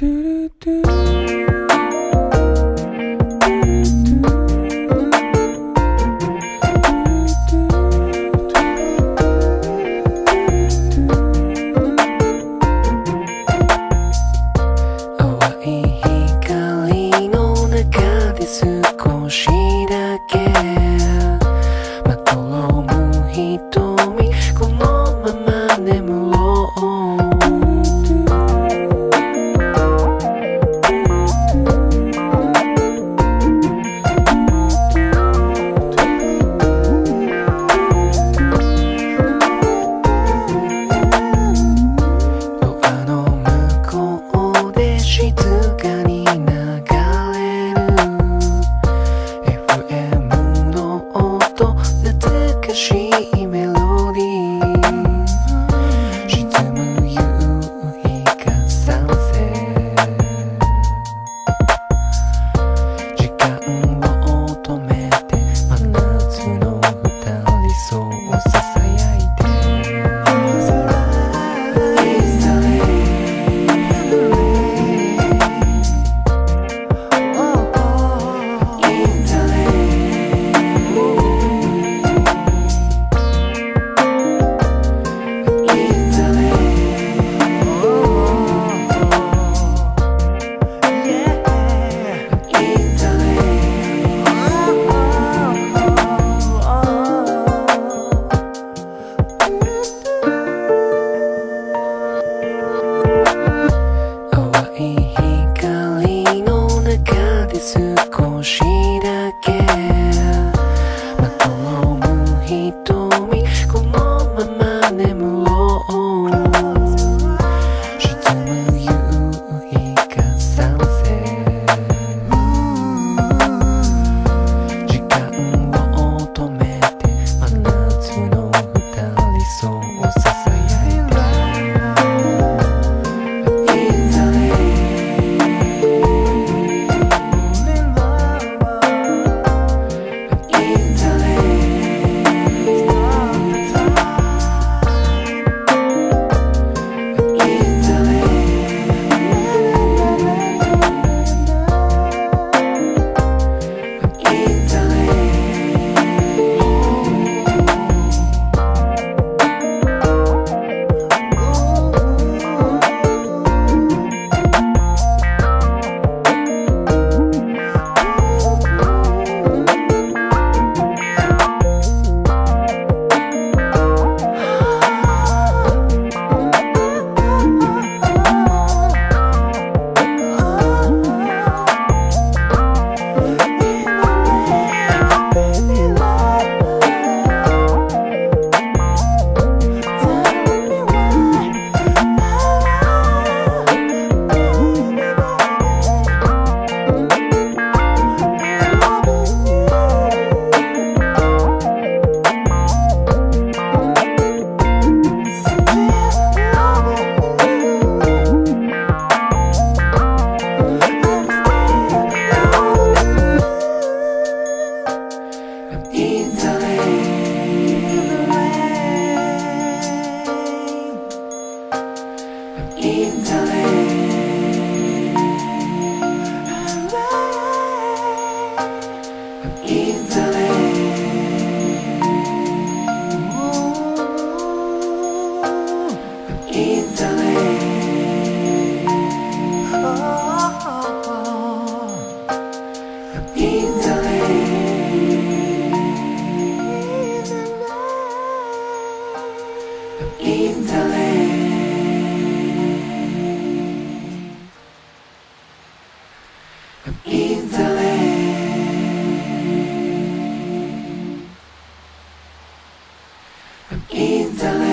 do do do. she easily. I'm in the lane. I'm in the lane.